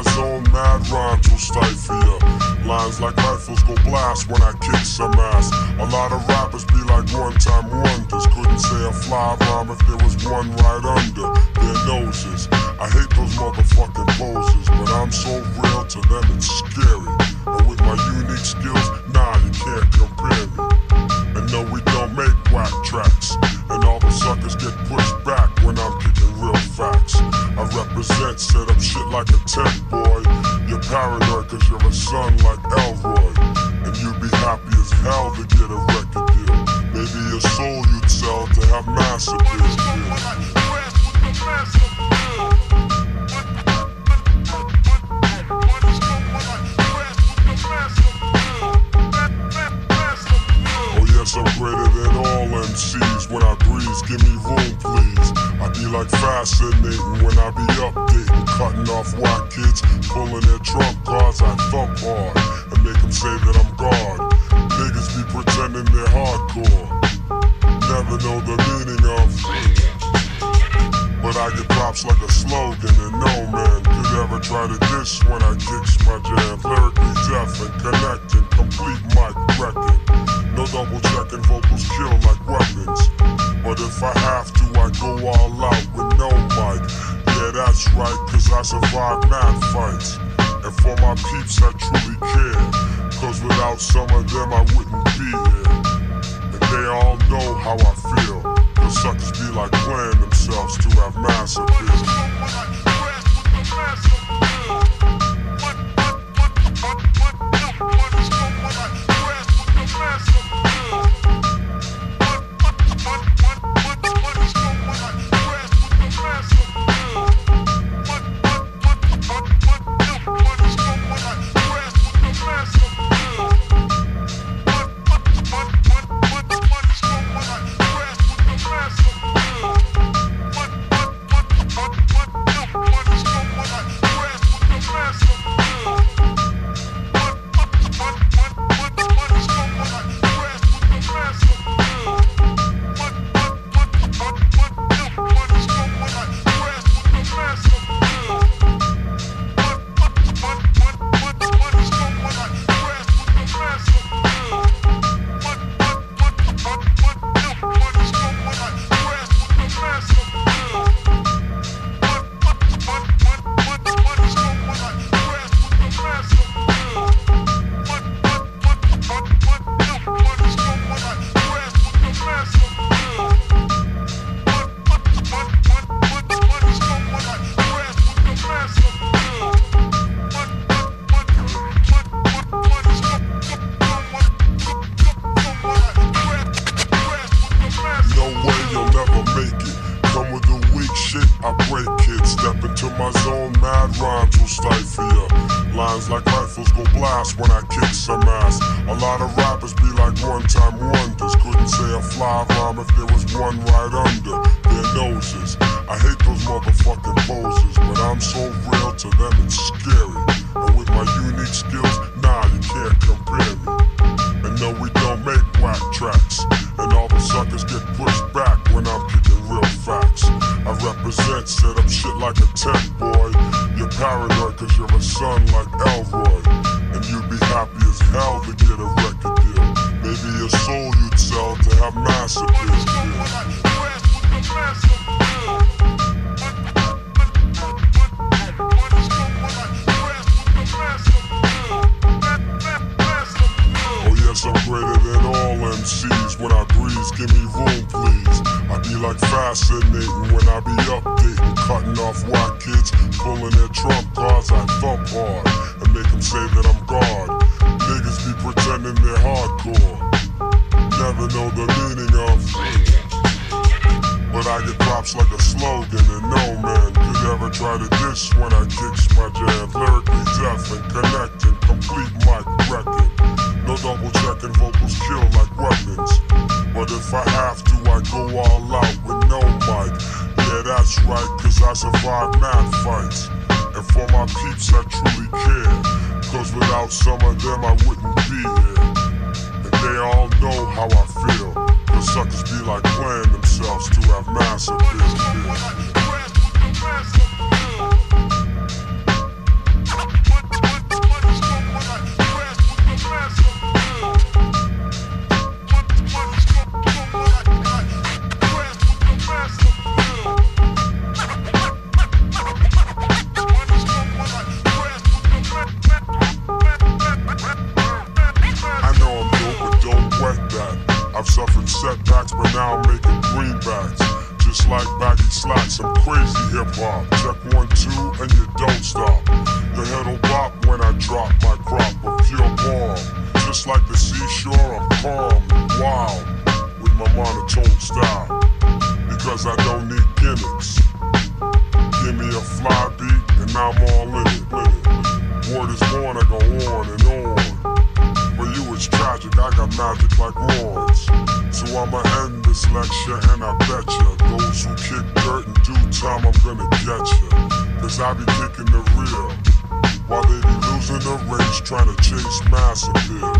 zone, mad rhymes will stifle ya. Lines like rifles go blast when I kick some ass. A lot of rappers be like one-time wonders. Couldn't say a fly rhyme if there was one right under their noses. I hate those motherfucking poses, like a tech boy. You're paranoid cause you're a son like Elroy. And you'd be happy as hell to get a record deal. Maybe your soul you'd sell to have mass appeal. White kids, pulling their trump cards. I thump hard and make them say that I'm God. Niggas be pretending they're hardcore, never know the meaning of. But I get props like a slogan, and no man could ever try to diss when I kicks my jam. Lyrically deaf and connecting, complete mic wrecking. No double checking, vocals kill like weapons. But if I have to, I go all out with no mic. Yeah, that's right, cause I survive mad fights. And for my peeps, I truly care. Cause without some of them, I wouldn't be here. And they all know how I feel. The suckers be like playing themselves to have mass appeal. I break it. Step into my zone, mad rhymes will stifle ya. Lines like rifles go blast when I kick some ass. A lot of rappers be like one-time wonders. Couldn't say a fly rhyme if there was one right under their noses. I hate those motherfucking poses, but I'm so real to them it's scary. And with my unique skills, nah, you can't compare me. And no, we don't make whack tracks. And all the suckers get represent, set up shit like a tech boy. You're paranoid cause you're a son like Elroy. And you'd be happy as hell to get a record deal. Maybe your soul you'd sell to have mass appeal. I be updating, cutting off white kids, pulling their trump cards. I thump hard and make them say that I'm God. Niggas be pretending they're hardcore, never know the meaning of. But I get props like a slogan, and no man could ever try to diss when I kicks my jam. Lyrically deaf and connecting, complete mic wrecking. No double checking, vocals kill like weapons. But if I have to, I go all out with no mic. That's right, cause I survive mad fights. And for my peeps, I truly care. Cause without some of them, I wouldn't be here. And they all know how I feel. The suckers be like playing themselves to have mass appeal. Like baggy slacks, I'm crazy hip hop. Check one, two, and you don't stop. Your head'll bop when I drop my crop of pure bomb. Just like the seashore, I'm calm and wild with my monotone style. Because I don't need gimmicks. Give me a fly beat, and I'm all in it. Word is born, I go on and on. For you it's tragic, I got magic like horns. So I'ma end this lecture and I bet ya get. Cause I be kicking the rear, While they be losing the race trying to chase mass appeal.